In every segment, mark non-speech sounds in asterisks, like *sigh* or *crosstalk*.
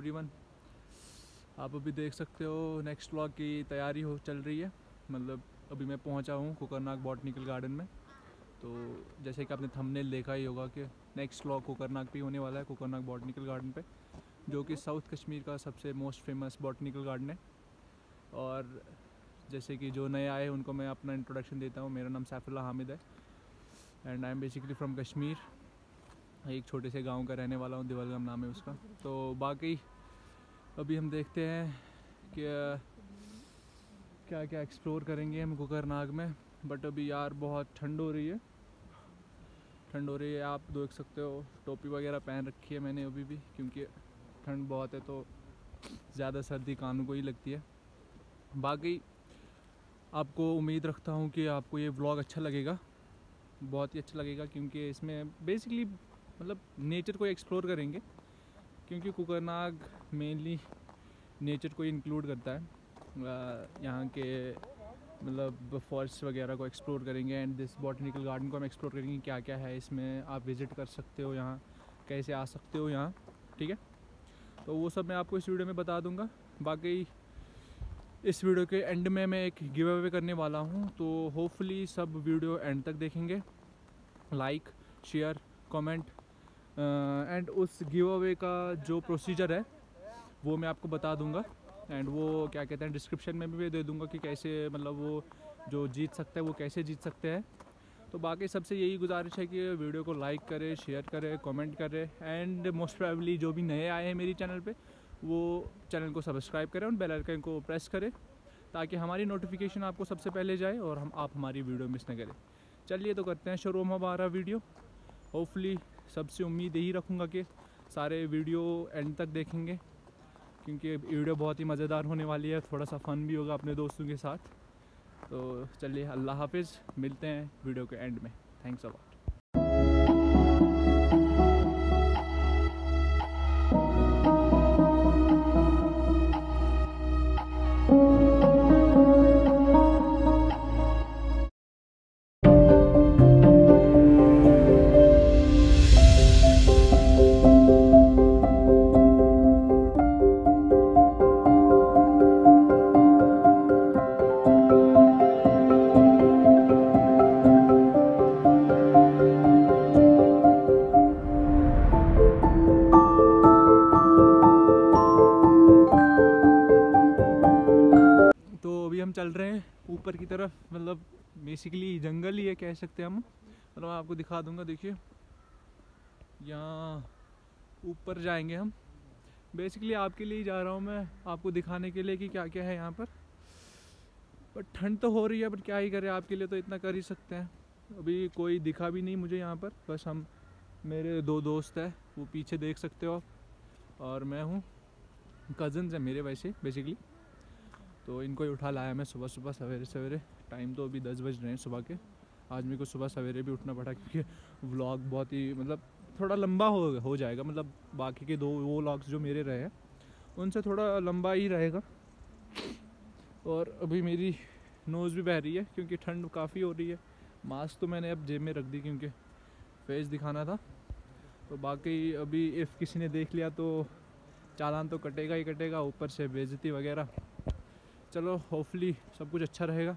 Everyone आप अभी देख सकते हो नेक्स्ट व्लॉग की तैयारी हो, चल रही है। मतलब अभी मैं पहुँचा हूँ, कुकरनाग बॉटनिकल गार्डन में। तो जैसे कि आपने थंबनेल देखा ही होगा कि नेक्स्ट व्लॉग कुकरनाग पे होने वाला है, कुकरनाग बॉटनिकल गार्डन पे, जो कि साउथ कश्मीर का सबसे मोस्ट फ़ेमस बॉटनिकल गार्डन है। और, जैसे कि जो नए आए उनको मैं अपना इंट्रोडक्शन देता हूँ। मेरा नाम सैफुल्ला हामिद है and I am basically from Kashmir एक छोटे से गाँव का रहने वाला हूँ, दिवलगम नाम है उसका। तो बाकी अभी हम देखते हैं कि क्या क्या एक्सप्लोर करेंगे हम कुकरनाग में। बट अभी यार बहुत ठंड हो रही है। ठंड हो रही है, आप देख सकते हो, टोपी वगैरह पहन रखी है मैंने अभी भी, क्योंकि ठंड बहुत है तो ज़्यादा सर्दी कानों को ही लगती है। बाकी आपको उम्मीद रखता हूँ कि आपको ये व्लॉग अच्छा लगेगा। बहुत ही अच्छा लगेगा, क्योंकि इसमें बेसिकली मतलब नेचर को एक्सप्लोर करेंगे, क्योंकि कुकरनाग मेनली नेचर को इंक्लूड करता है। यहाँ के मतलब फॉरेस्ट वगैरह को एक्सप्लोर करेंगे एंड दिस बॉटनिकल गार्डन को हम एक्सप्लोर करेंगे क्या क्या है इसमें, आप विज़िट कर सकते हो यहाँ, कैसे आ सकते हो यहाँ, ठीक है? तो वो सब मैं आपको इस वीडियो में बता दूँगा। बाकी इस वीडियो के एंड में मैं एक गिव अवे करने वाला हूँ तो होपफुली सब वीडियो एंड तक देखेंगे। लाइक शेयर कमेंट एंड उस गिव अवे का जो प्रोसीजर है, वो मैं आपको बता दूँगा। एंड वो क्या कहते हैं डिस्क्रिप्शन में भी दे दूँगा कि कैसे मतलब वो जो जीत सकता है, वो कैसे जीत सकते हैं। तो बाकी सबसे यही गुजारिश है कि वीडियो को लाइक करें शेयर करें कमेंट करें एंड मोस्ट प्रोबेबली जो भी नए आए हैं मेरी चैनल पे, वो चैनल को सब्सक्राइब करें और बेल आइकन को प्रेस करें, ताकि हमारी नोटिफिकेशन आपको सबसे पहले जाए और हम, आप हमारी वीडियो मिस न करें। चलिए तो करते हैं शुरू, हम हमारा वीडियो होपफुली सबसे उम्मीद यही रखूँगा कि सारे वीडियो एंड तक देखेंगे, क्योंकि वीडियो बहुत ही मज़ेदार होने वाली है, थोड़ा सा फ़न भी होगा अपने दोस्तों के साथ। तो चलिए, अल्लाह हाफिज़, मिलते हैं वीडियो के एंड में। थैंक्स अलॉट बेसिकली जंगल ही है कह सकते हैं हम। और मैं आपको दिखा दूँगा, देखिए। यहाँ ऊपर जाएँगे हम। बेसिकली आपके लिए जा रहा हूँ मैं, आपको दिखाने के लिए कि क्या क्या है यहाँ पर। बट ठंड तो हो रही है बट क्या ही करें, आपके लिए तो इतना कर ही सकते हैं। अभी कोई दिखा भी नहीं मुझे यहाँ पर। बस हम, मेरे दो दोस्त हैं, वो पीछे देख सकते हो आप। और मैं हूँ। कज़न्स हैं मेरे वैसे बेसिकली तो इनको ही उठा लाया मैं सुबह सुबह सवेरे सवेरे टाइम तो अभी दस बज रहे हैं सुबह के। आज मेरे को सुबह सवेरे भी उठना पड़ा क्योंकि व्लॉग बहुत ही मतलब थोड़ा लंबा हो हो जाएगा मतलब बाकी के दो वो व्लॉग्स जो मेरे रहे हैं, उनसे थोड़ा लंबा ही रहेगा। और अभी मेरी नोज़ भी बह रही है क्योंकि ठंड काफ़ी हो रही है। मास्क तो मैंने अब जेब में रख दी क्योंकि फेस दिखाना था। तो बाकी अभी इफ़ किसी ने देख लिया तो चालान तो कटेगा ही कटेगा, ऊपर से बेइज्जती वगैरह। चलो होपफुली सब कुछ अच्छा रहेगा।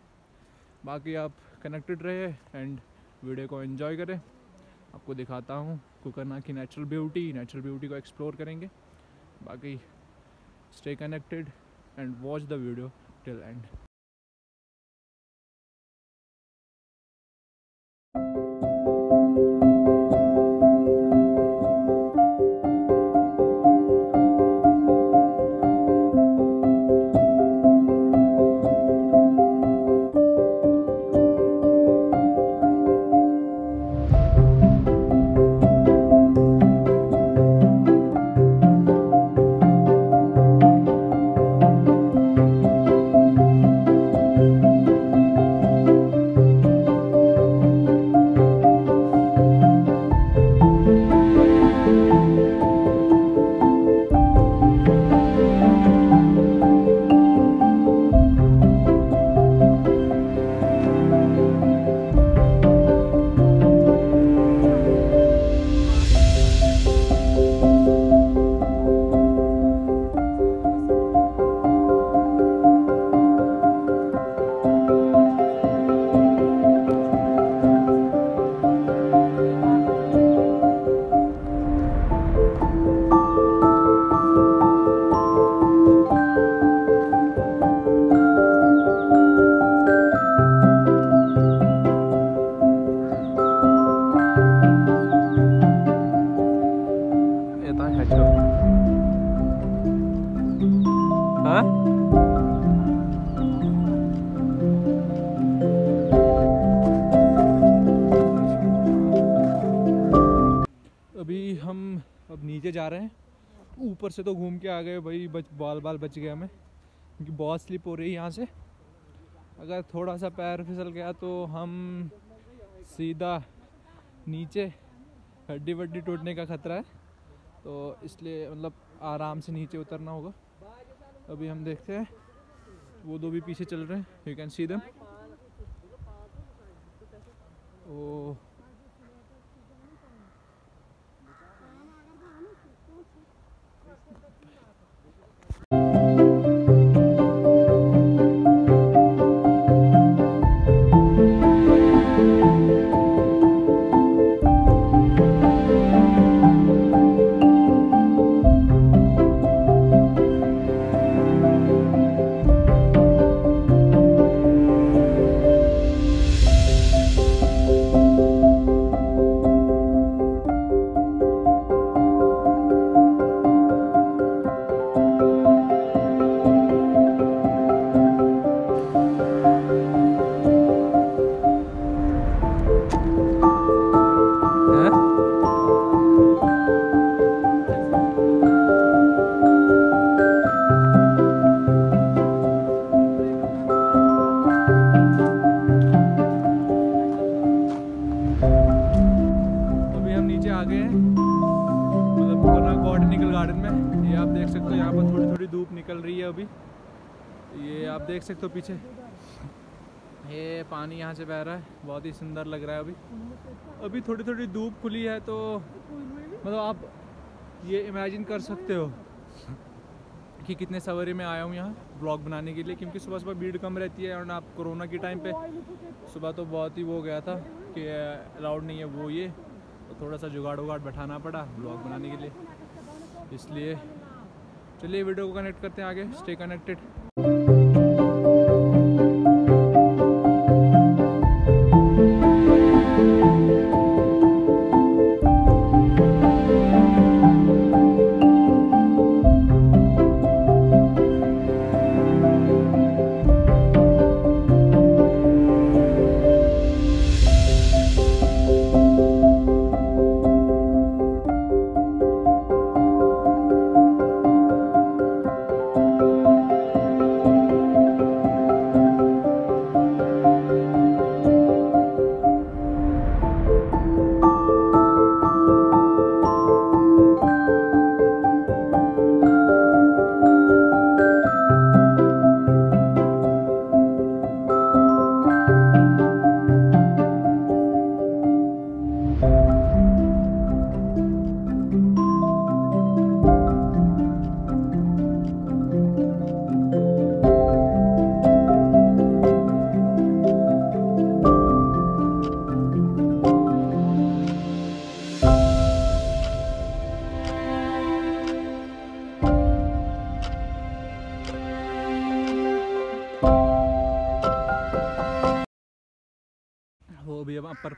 बाकी आप कनेक्टेड रहे एंड वीडियो को एंजॉय करें। आपको दिखाता हूँ कुकरना की नेचुरल ब्यूटी नेचुरल ब्यूटी को एक्सप्लोर करेंगे। बाकी stay connected and watch the video till end से तो घूम के आ गए भाई, बच, बाल बाल बच गया हमें। क्योंकि बहुत स्लिप हो रही है यहाँ से। अगर थोड़ा सा पैर फिसल गया तो हम सीधा नीचे हड्डी वड्डी टूटने का खतरा है। तो इसलिए मतलब आराम से नीचे उतरना होगा। अभी हम देखते हैं। वो दो भी पीछे चल रहे हैं। यू कैन सी दम ओ आप देख सकते हो पीछे। ये पानी यहाँ से बह रहा है, बहुत ही सुंदर लग रहा है अभी। अभी थोड़ी थोड़ी धूप खुली है तो मतलब आप ये इमेजिन कर सकते हो कि कितने सवारी में आया हूँ यहाँ ब्लॉग बनाने के लिए, क्योंकि सुबह सुबह भीड़ कम रहती है और आप कोरोना के टाइम पे। सुबह तो बहुत ही वो गया था कि अलाउड नहीं है वो ये। तो थोड़ा सा जुगाड़ उगाड़ बैठाना पड़ा ब्लॉग बनाने के लिए। इसलिए, चलिए वीडियो को कनेक्ट करते हैं आगे स्टे कनेक्टेड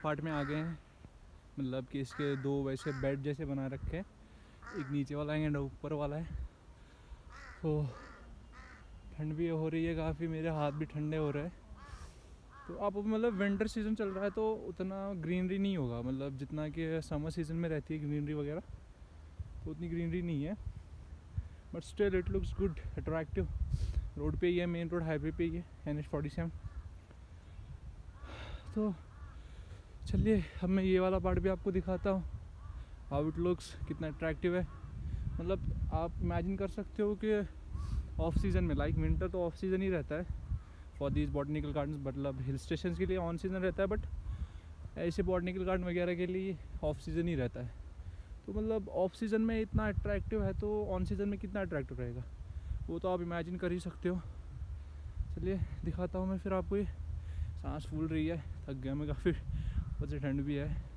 पार्ट में आ गए हैं। मतलब कि इसके दो वैसे बेड जैसे बना रखे हैं। एक नीचे वाला है एंड ऊपर वाला है। तो ठंड भी हो रही है काफ़ी, मेरे हाथ भी ठंडे हो रहे हैं। तो आप मतलब विंटर सीज़न चल रहा है तो उतना ग्रीनरी नहीं होगा। मतलब जितना कि समर सीज़न में रहती है ग्रीनरी वगैरह तो उतनी ग्रीनरी नहीं है। But still it looks good attractive road पे ही है मेन रोड हाईवे पे ही है एन एच फोर्टी सेवन तो चलिए, अब मैं ये वाला पार्ट भी आपको दिखाता हूँ। हाउ इट लुक्स कितना अट्रैक्टिव है। मतलब आप इमेजिन कर सकते हो कि ऑफ़ सीज़न में लाइक विंटर तो ऑफ़ सीज़न ही रहता है। फॉर दीज बॉटनिकल गार्डन मतलब हिल स्टेशन के लिए ऑन सीज़न रहता है बट ऐसे बॉटनिकल गार्डन वगैरह के लिए ऑफ़ सीज़न ही रहता है। तो मतलब ऑफ़ सीज़न में इतना अट्रैक्टिव है तो ऑन सीज़न में कितना अट्रैक्टिव रहेगा? वो तो आप इमेजिन कर ही सकते हो। चलिए, दिखाता हूँ मैं फिर आपको ये। सांस फूल रही है, थक गया मैं काफ़ी। बहुत ठंड भी है।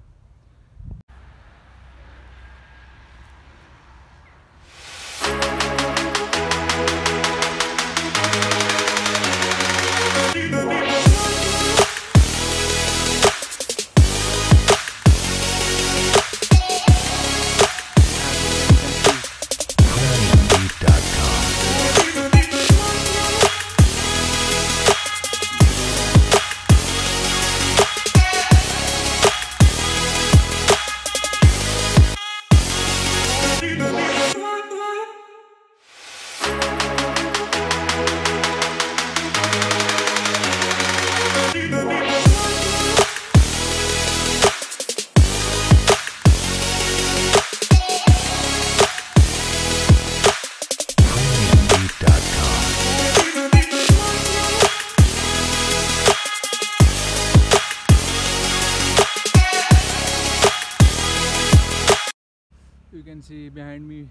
कैन सी बिहाइंड मी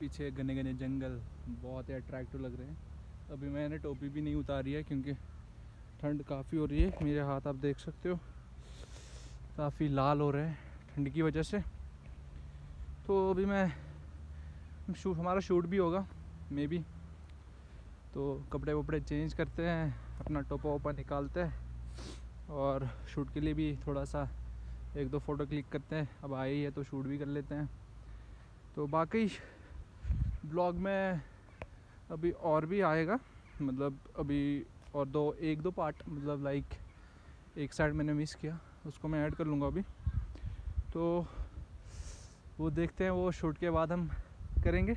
पीछे घने घने जंगल, बहुत ही अट्रैक्टिव लग रहे हैं। अभी मैंने टोपी भी नहीं उतारी है क्योंकि ठंड काफ़ी हो रही है। मेरे हाथ आप देख सकते हो, काफ़ी लाल हो रहे हैं ठंड की वजह से। तो अभी मैं शूट हमारा शूट भी होगा, मे बी। तो कपड़े वपड़े चेंज करते हैं, अपना टोपा वोपा निकालते हैं और शूट के लिए भी थोड़ा सा एक दो फ़ोटो क्लिक करते हैं। अब ही है तो शूट भी कर लेते हैं। तो बाकी ब्लॉग में अभी और भी आएगा। मतलब अभी और दो, एक दो पार्ट मतलब लाइक एक साइड मैंने मिस किया, उसको मैं ऐड कर लूँगा अभी। तो वो देखते हैं, वो शूट के बाद हम करेंगे।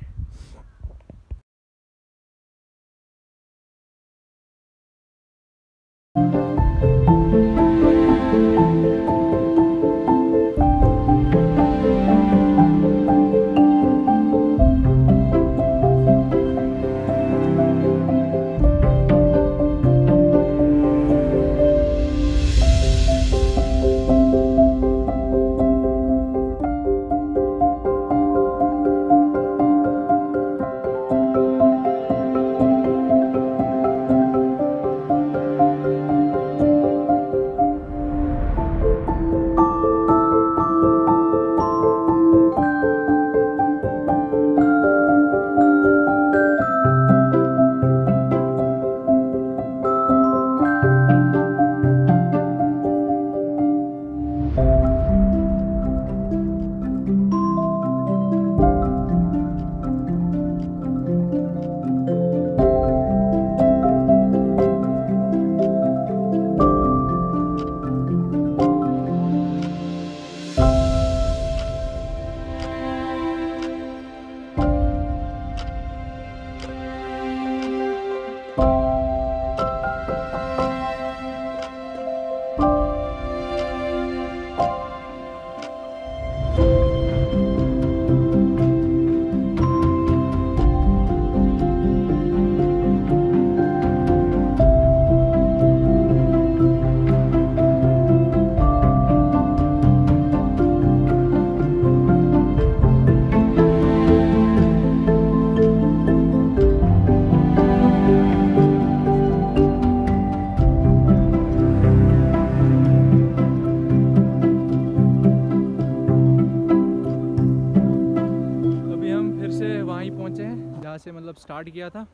स्टार्ट किया था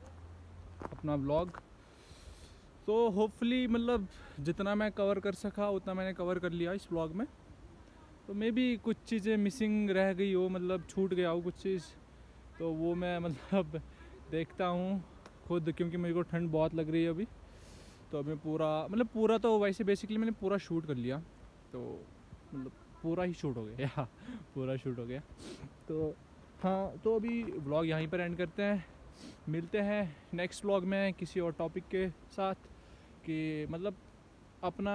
अपना ब्लॉग तो होपफुली मतलब जितना मैं कवर कर सका, उतना मैंने कवर कर लिया इस ब्लॉग में। तो मे भी कुछ चीज़ें मिसिंग रह गई हो मतलब छूट गया हो कुछ चीज़ तो वो मैं मतलब देखता हूँ खुद, क्योंकि मेरे को ठंड बहुत लग रही है अभी। तो अभी पूरा मतलब पूरा तो वैसे बेसिकली मैंने पूरा शूट कर लिया। तो मतलब पूरा ही शूट हो गया। *laughs* पूरा शूट हो गया। तो हाँ तो अभी ब्लॉग यहीं पर एंड करते हैं। मिलते हैं नेक्स्ट ब्लॉग में किसी और टॉपिक के साथ कि मतलब अपना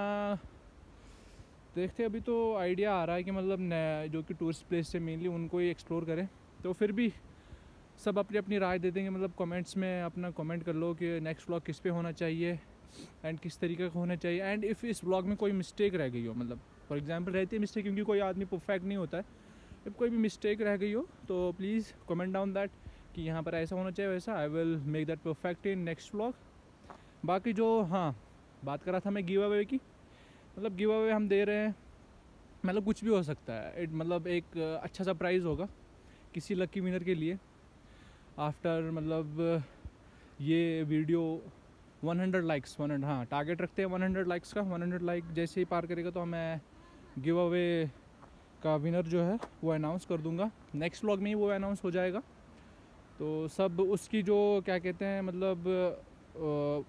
देखते अभी तो आइडिया आ रहा है कि मतलब जो कि टूरिस्ट प्लेस से मेनली उनको ही एक्सप्लोर करें। तो फिर भी सब अपनी अपनी राय दे देंगे मतलब कमेंट्स में अपना कमेंट कर लो कि नेक्स्ट ब्लॉग किस पे होना चाहिए एंड किस तरीके का होना चाहिए। एंड इफ़ इस ब्लॉग में कोई मिस्टेक रह गई हो मतलब फॉर एग्जांपल रहती है मिस्टेक क्योंकि कोई आदमी परफेक्ट नहीं होता है इफ़ कोई भी मिस्टेक रह गई हो तो प्लीज़ कमेंट डाउन दैट कि यहाँ पर ऐसा होना चाहिए, वैसा। I will make that perfect in next vlog बाकी जो हाँ बात कर रहा था मैं गिव अवे की। मतलब गिव अवे हम दे रहे हैं मतलब कुछ भी हो सकता है। इट मतलब एक अच्छा सा प्राइज़ होगा किसी लकी विनर के लिए। आफ्टर मतलब ये वीडियो 100 लाइक्स 100 हाँ टारगेट रखते हैं 100 लाइक्स का। 100 लाइक जैसे ही पार करेगा तो मैं गिव अवे का विनर जो है, वो अनाउंस कर दूँगा। नेक्स्ट व्लॉग में ही वो अनाउंस हो जाएगा। तो सब उसकी जो, क्या कहते हैं मतलब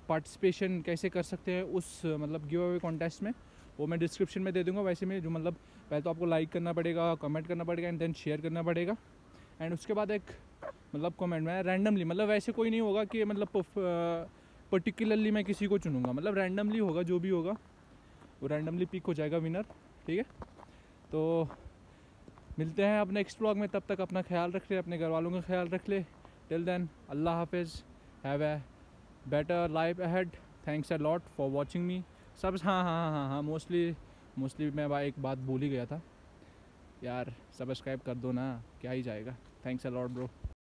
पार्टिसिपेशन कैसे कर सकते हैं, उस मतलब गिव अवे कॉन्टेस्ट में, वो मैं डिस्क्रिप्शन में दे दूँगा। वैसे में जो मतलब पहले तो आपको लाइक करना पड़ेगा कमेंट करना पड़ेगा एंड देन शेयर करना पड़ेगा। एंड उसके बाद एक मतलब कमेंट में रैंडमली मतलब वैसे कोई नहीं होगा कि मतलब पर्टिकुलरली मैं किसी को चुनूँगा। मतलब रैंडमली होगा, जो भी होगा, वो रैंडमली पिक हो जाएगा विनर ठीक है? तो मिलते हैं अब नेक्स्ट ब्लॉग में। तब तक अपना ख्याल रख ले, अपने घर वालों का ख्याल रख ले। टिल देन अल्लाह हाफिज़। Have a better life ahead thanks a lot for watching me सब हाँ हाँ हाँ हाँ मोस्टली मोस्टली मैं एक बात भूल ही गया था। यार सब्सक्राइब कर दो ना, क्या ही जाएगा। Thanks a lot bro